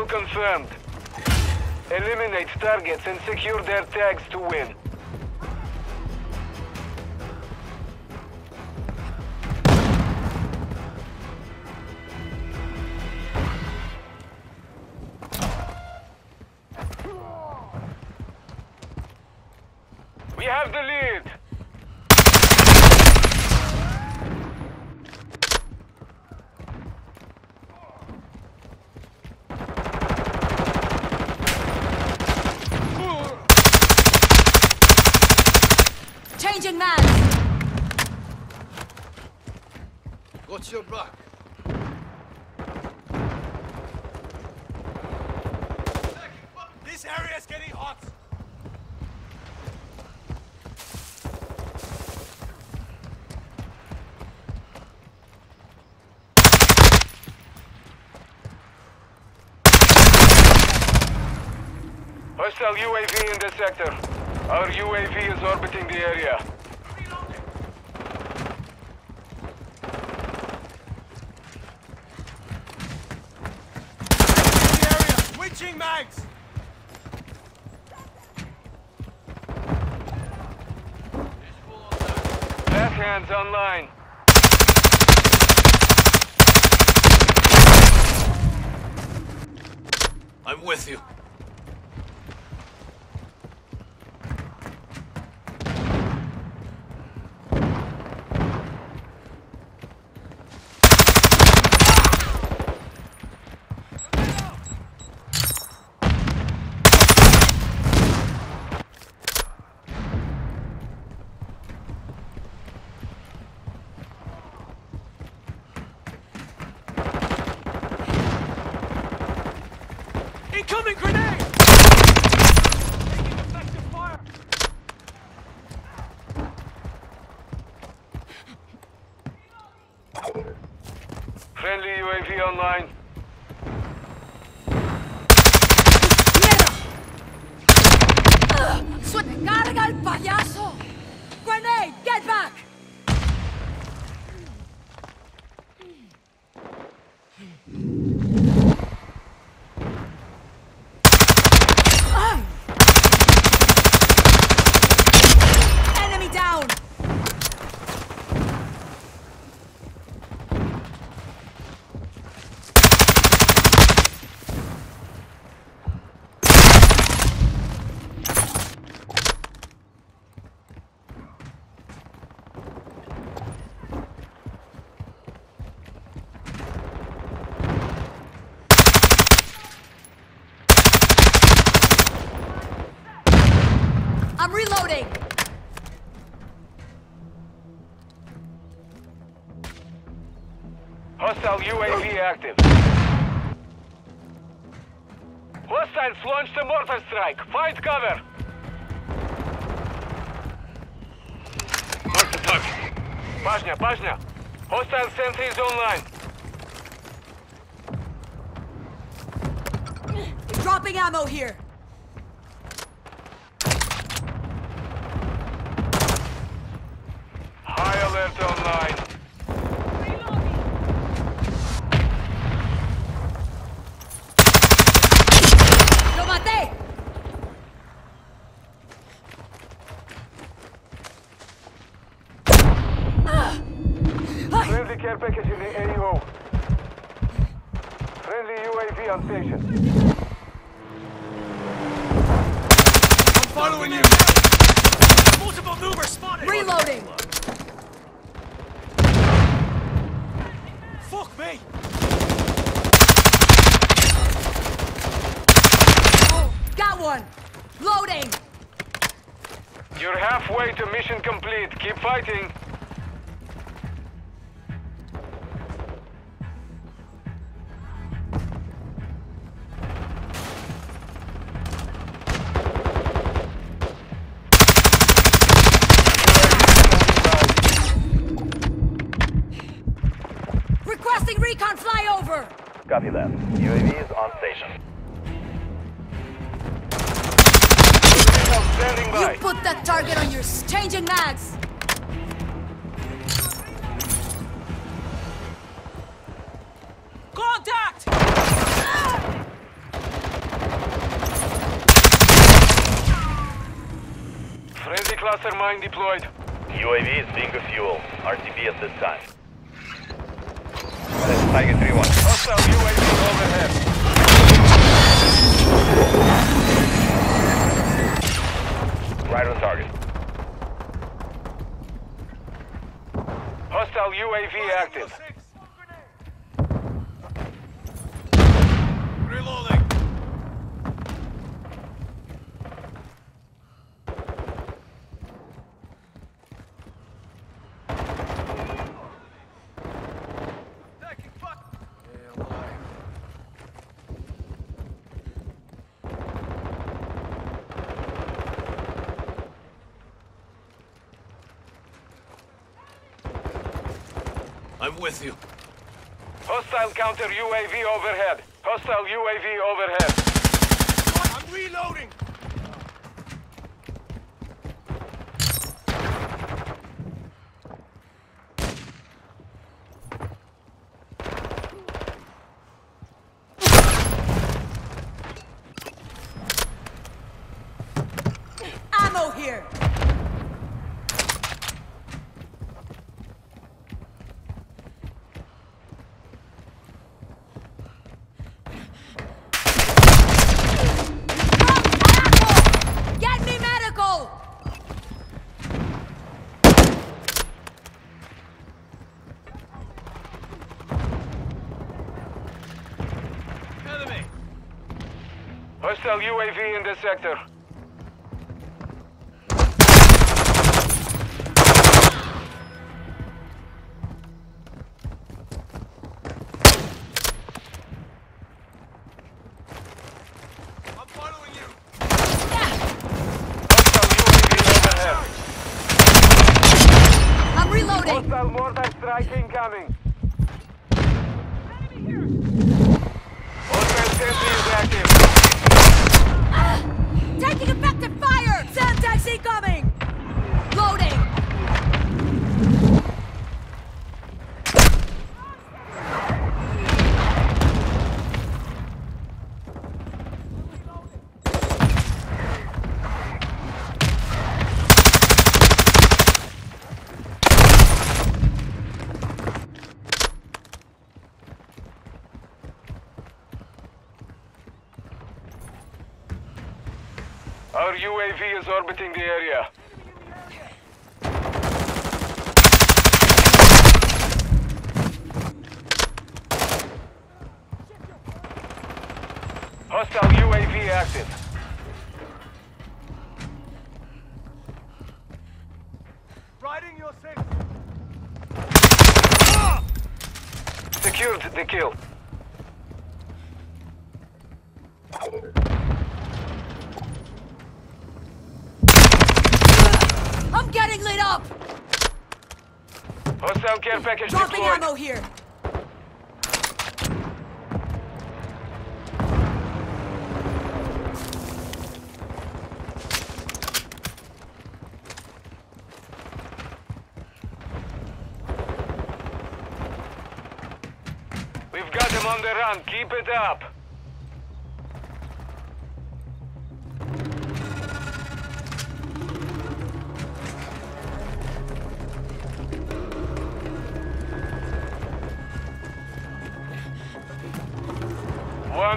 confirmed. Eliminate targets and secure their tags to win. Changing mags! What's your back? This area is getting hot. Hostile UAV in the sector. Our UAV is orbiting the area. The. Switching mags. Death hands online. I'm with you. Incoming grenade. Taking effective fire. Friendly UAV online. ¡Mierda! ¡Suelta! ¡Carga el payaso! Strike. Find cover. Mark the target. Pajna, Pajna. Hostile sentry is online. Dropping ammo here! High alert online. ¡Lo maté! Friendly care package in the AO. Friendly UAV on station. I'm following you. Multiple movers spotted. Reloading! Fuck me. Got one! Loading! You're halfway to mission complete. Keep fighting. Requesting recon flyover! Copy that. UAV is on station. Standing You put that target on your s- changing mags! Cluster mine deployed. UAV is being fuel. RTB at this time. Tiger 3-1. Hostile UAV overhead. Right on target. Hostile UAV active. Reloading. I'm with you. Hostile counter UAV overhead. Hostile UAV overhead. I'm reloading. Ammo here! Get me medical! Enemy. Hostile UAV in this sector. UAV is orbiting the area. Hostile UAV active. Riding your six. Secured the kill. I'm getting lit up! Hostile care package Dropping deployed. ammo here!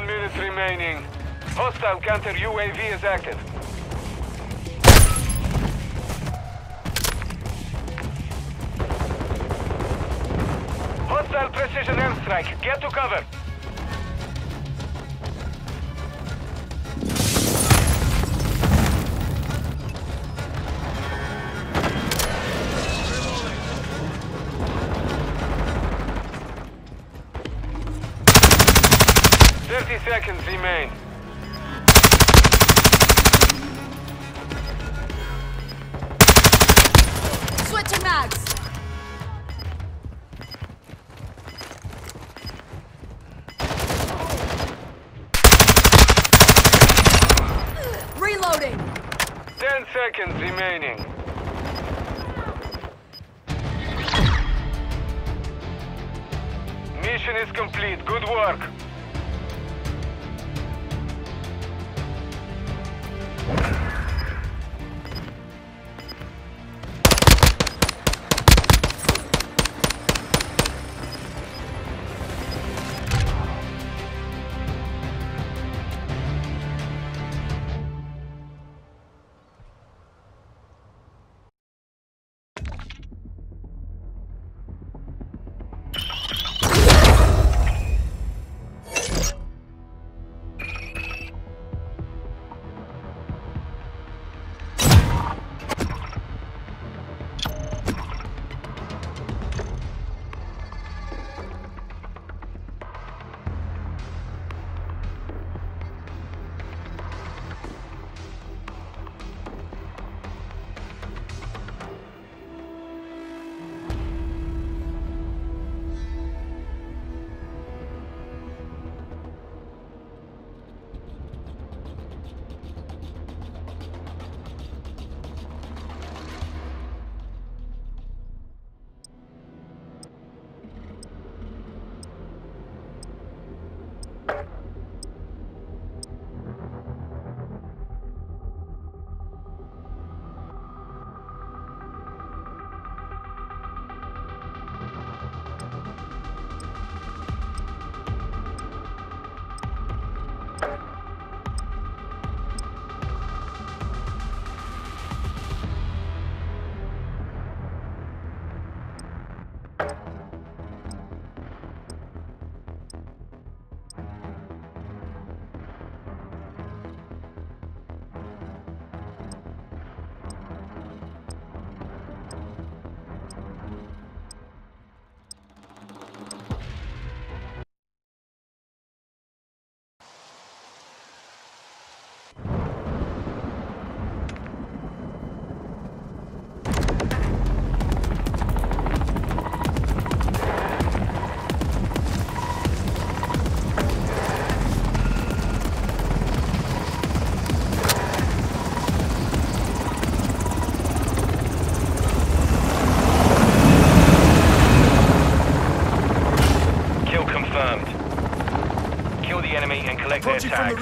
One minute remaining. Hostile counter UAV is active. Hostile precision airstrike. Get to cover. attack.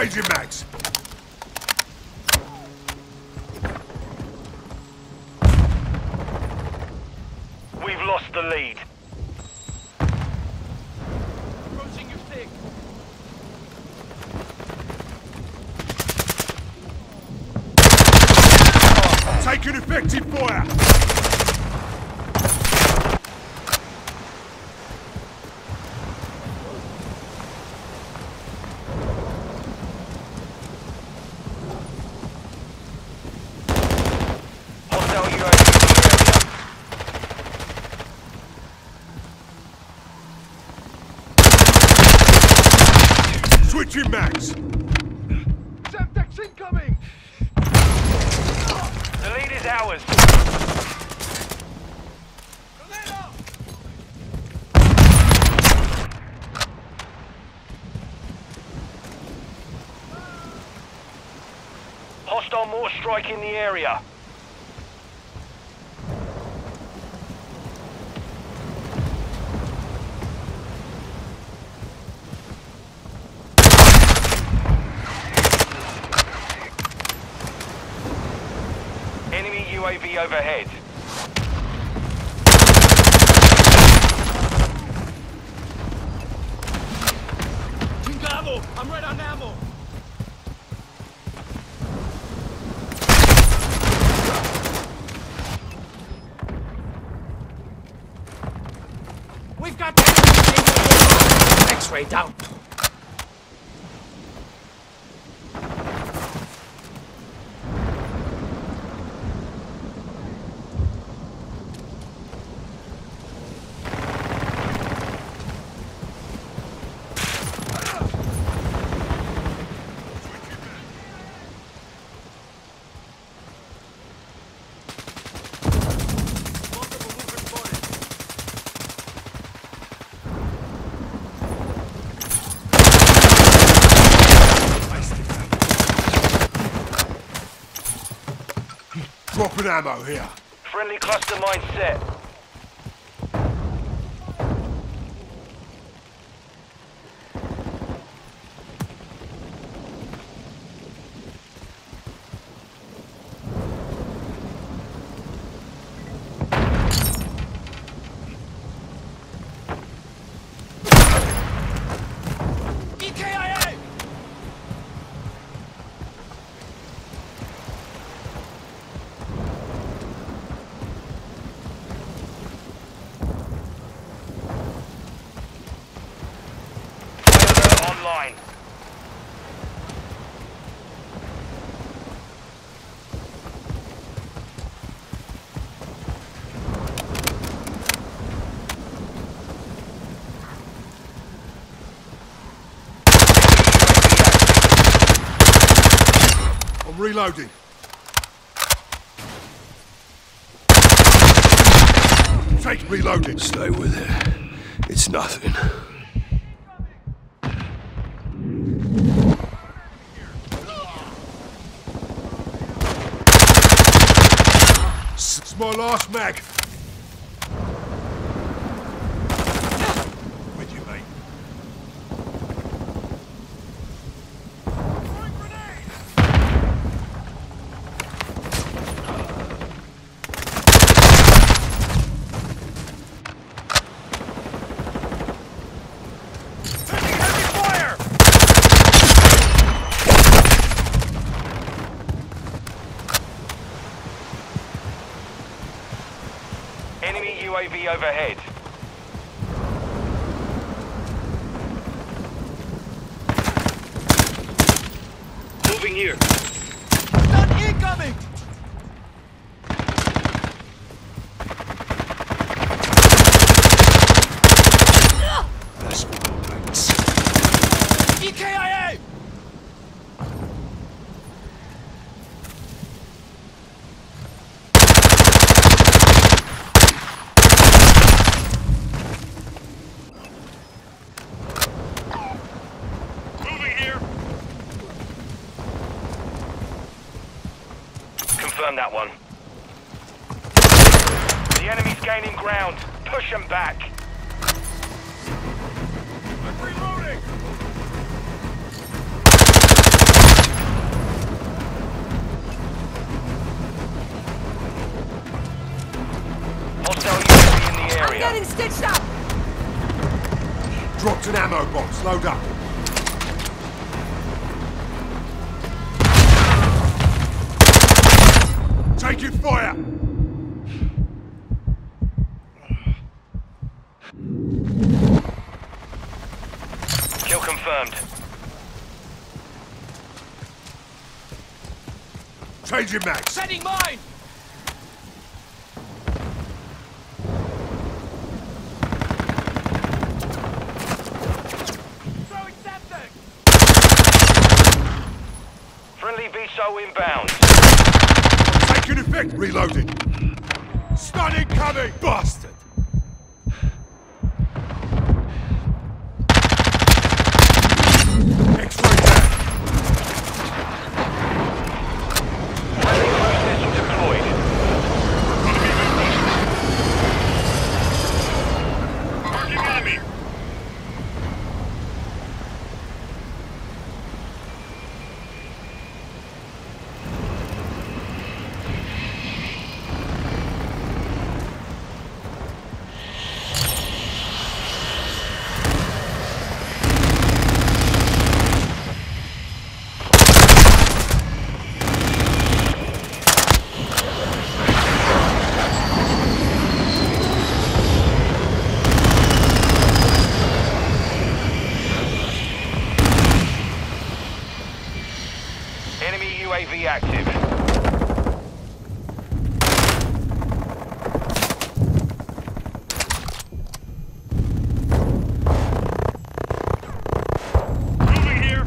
Changing mags. We've lost the lead. Approaching your stick. Taking effective fire. Hostile UAV in the area. Switching mags. Semtex incoming! The lead is ours. Grenade out! Hostile mortar strike in the area. Enemy UAV overhead. King ammo! I'm right on ammo! We've got the X-ray down. Multiple movement spotted. Dropping ammo here. Friendly cluster mine set. EKIA! Alert online. I'm reloading. Take reloading. Stay with it. It's nothing. It's my last mag. With you, mate. Taking heavy fire! Enemy UAV overhead. Moving here. Stun incoming! confirmed that one. The enemy's gaining ground. Push them back. I'm reloading! Hostile UAV in the I'm area. getting stitched up! Dropped an ammo box. Load up. Take Taking fire! Kill confirmed. Changing mags. Sending mine! Throwing something! Friendly VSO inbound. Taking effect. Reloading. Stun incoming! Bastard! X-ray down. Friendly cruise missile deployed. Marking enemy. Enemy UAV active. Moving here.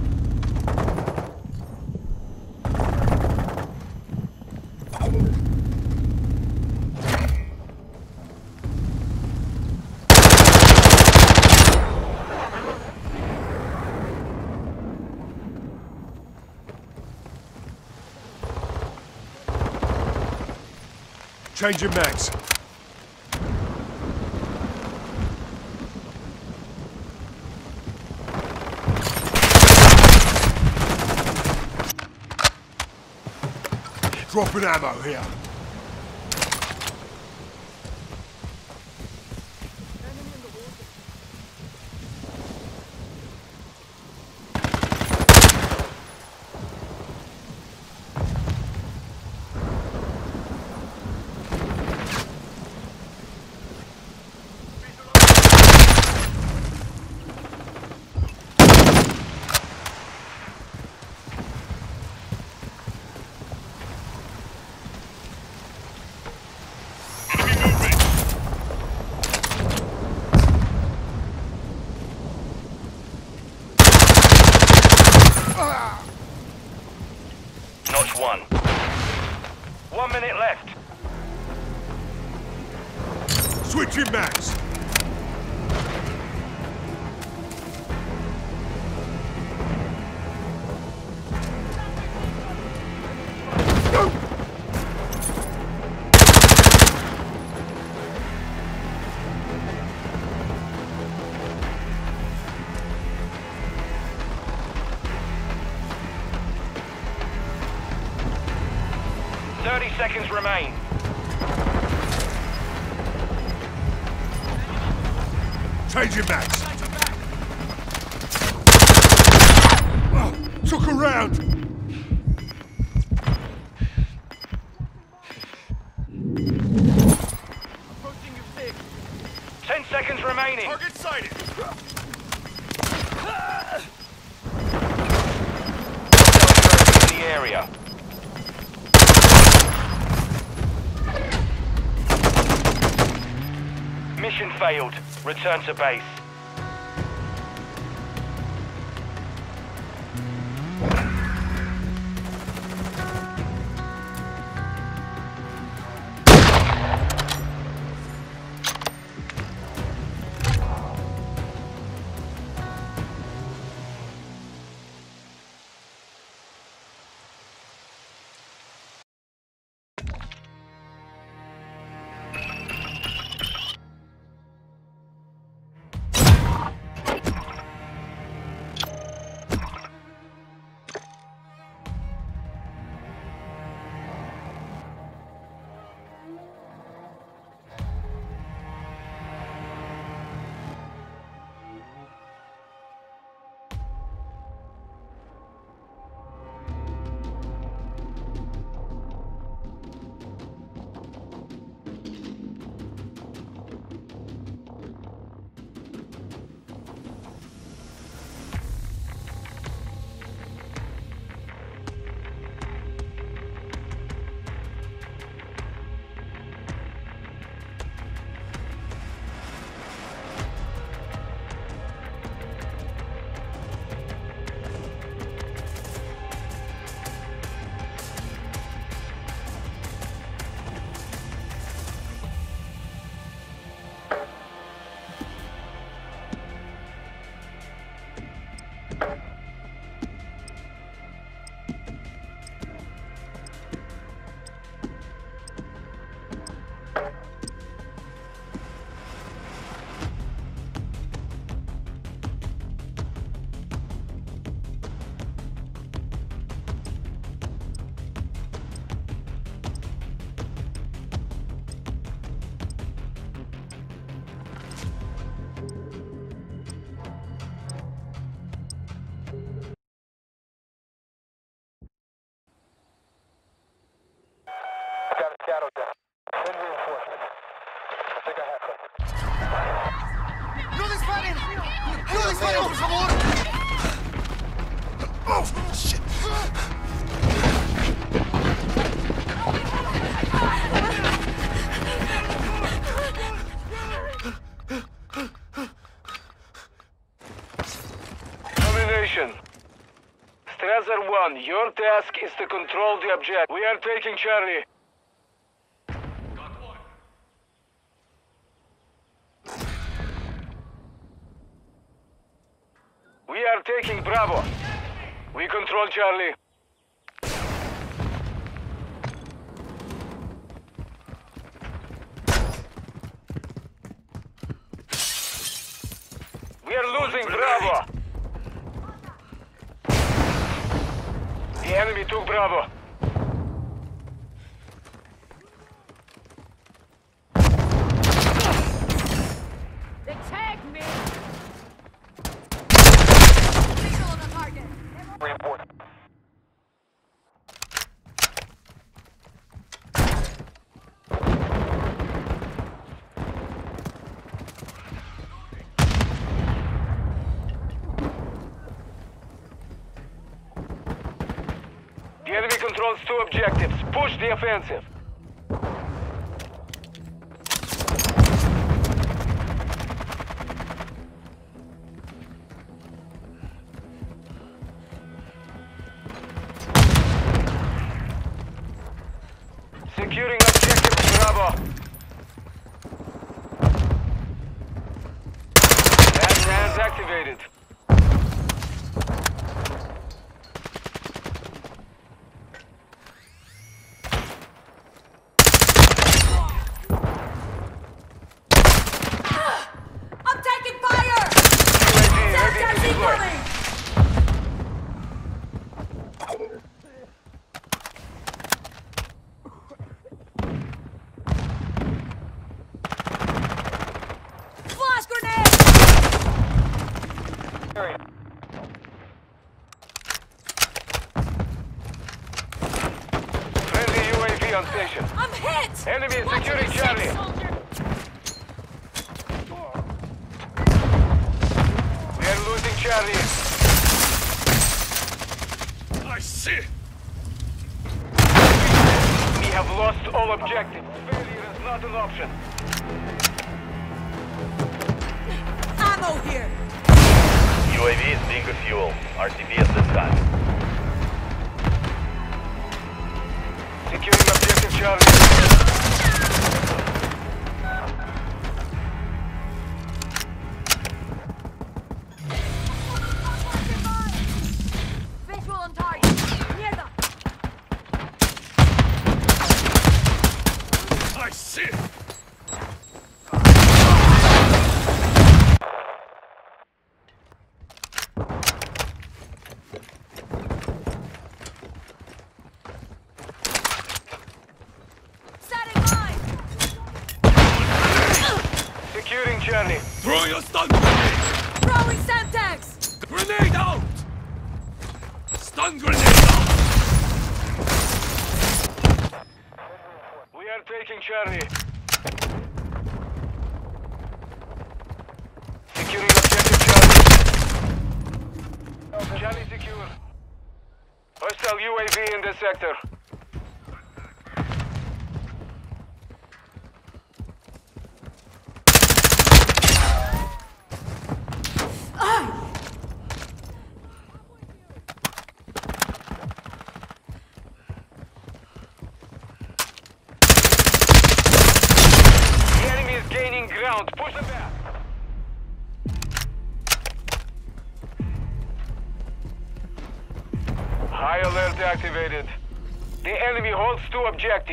Changing mags. Dropping ammo here. Seconds remain. Changing mags. Oh, ah, took a round. Your. Ten seconds remaining. Target sighted. In the area. Mission failed. Return to base. Shadow down. Send reinforcements. I think I have something. ¡No disparen! ¡No disparen, por favor! Oh, shit. Domination. Strasser 1, your task is to control the object. We are taking Charlie. We are taking Bravo. We control Charlie. We are losing Bravo. The enemy took Bravo. They tagged me! Visual on the target. The enemy controls two objectives. Push the offensive.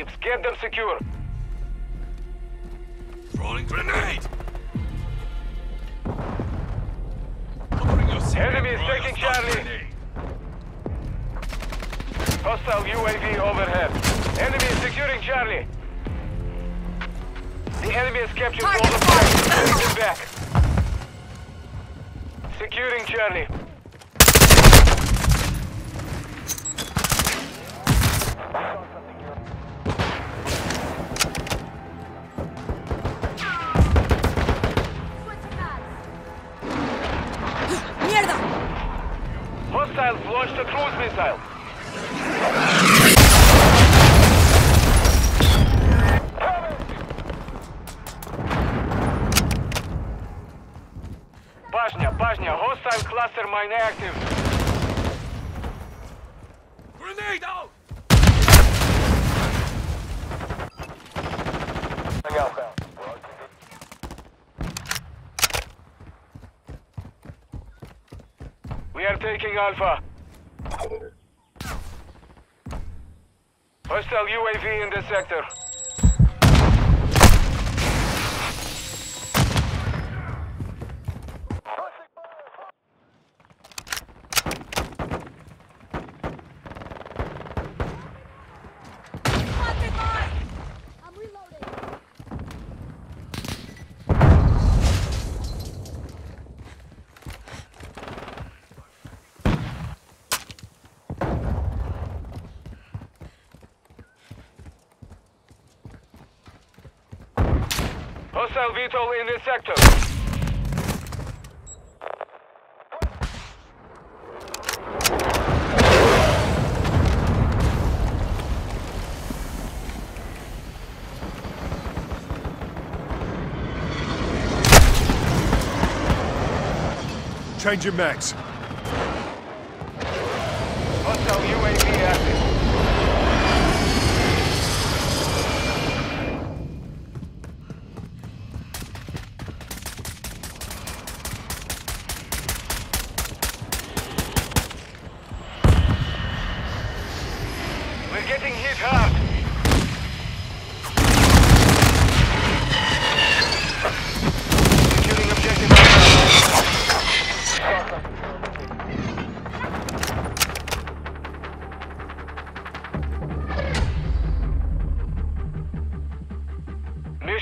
Objectives. Get them secure. Throwing grenade. Covering your second, Enemy is taking Charlie. grenade. Hostile UAV overhead. Enemy is securing Charlie. The enemy has captured all Target objectives. Take them back. Securing Charlie. Hostile. Bajnia, Bajnia, hostile cluster mine active. Grenade out! We are taking Alpha. Hostile UAV in the sector. Hostile VTOL in the sector. Changing mags.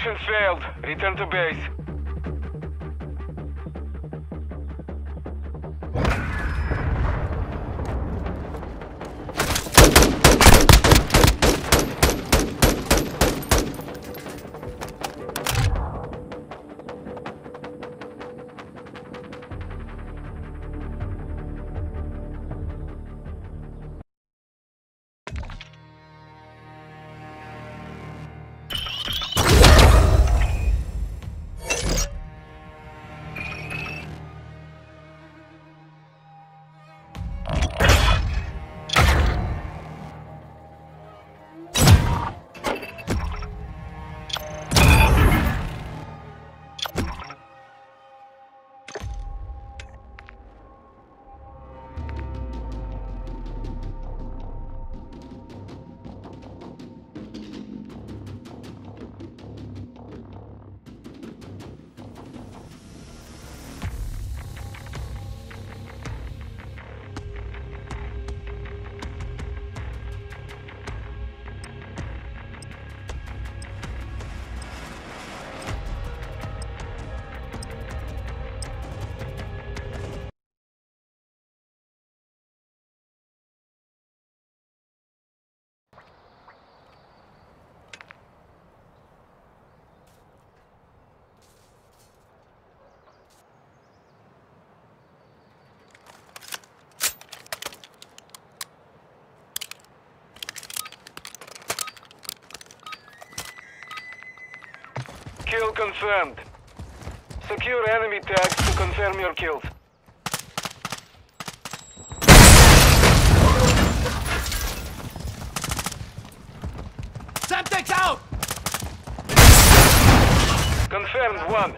Mission failed. Return to base. Kill confirmed. Secure enemy tags to confirm your kills. Semtex out! Confirmed one.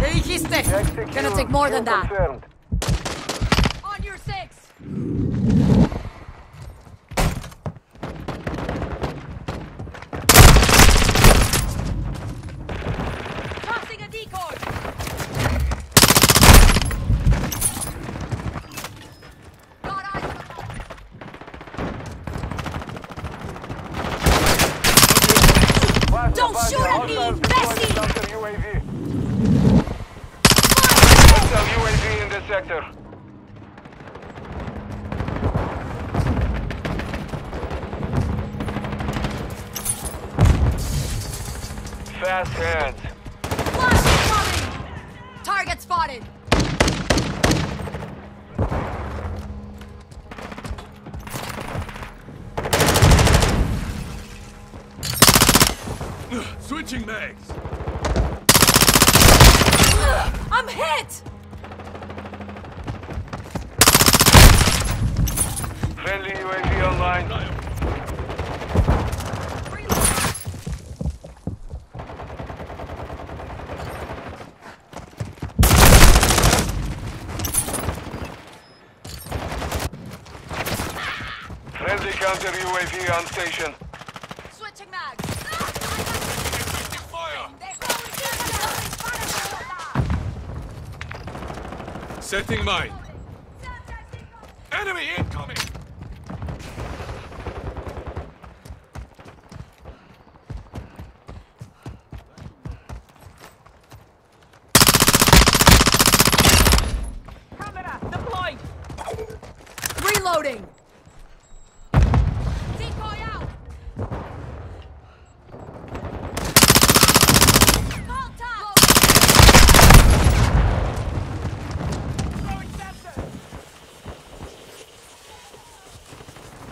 There dijiste! Gonna take more than that. Confirmed. On your six! Tossing a decoy! Got eyes on the ball. Don't shoot at me, Bessie! Counter UAV. Hostile UAV in the sector. Fast hands. Flash incoming! Target spotted! Switching mags. I'm hit! Friendly UAV online. Friendly counter UAV on station. Switching mags! Setting mine. Enemy incoming. Reloading! Decoy out!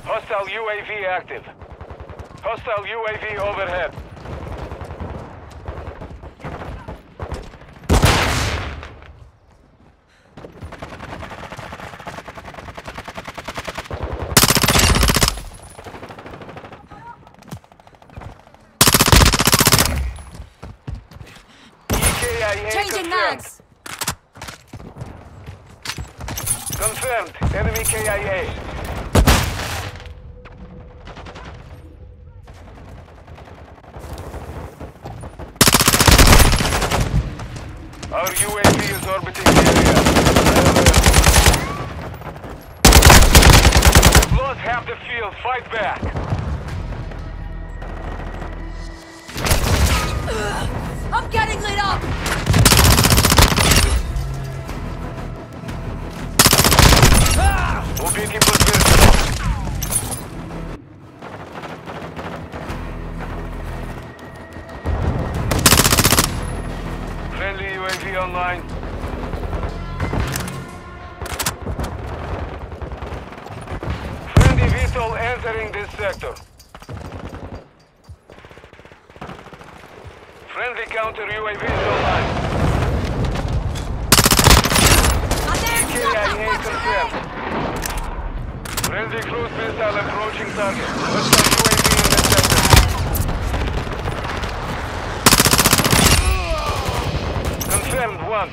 Contact! Hostile UAV active. Hostile UAV overhead. Changing mags! Confirmed. Enemy KIA. UAV online. Friendly VTOL entering this sector. Friendly counter UAV is online. KIA confirmed. Friendly cruise missile approaching target. Hostile UAV in the sector. Confirmed one.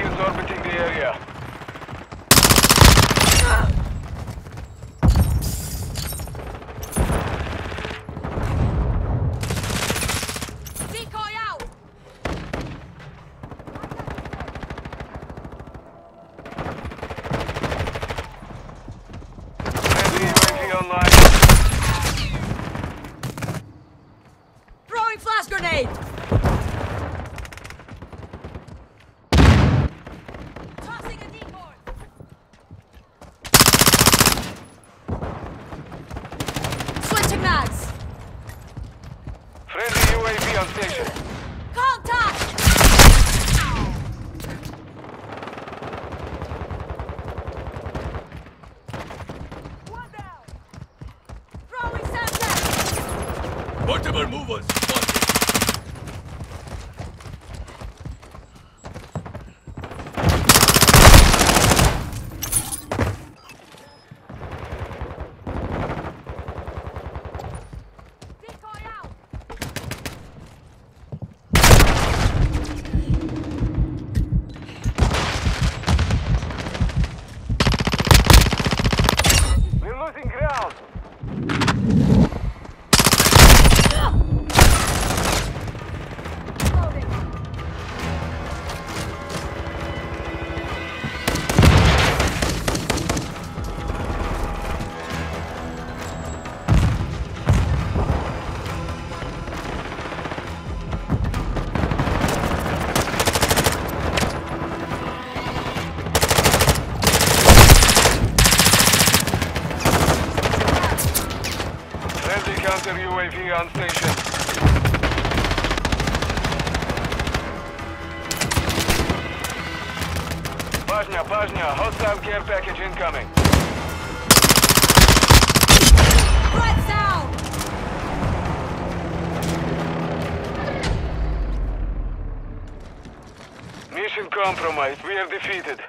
UAV orbiting the area. Mission compromised. We are defeated.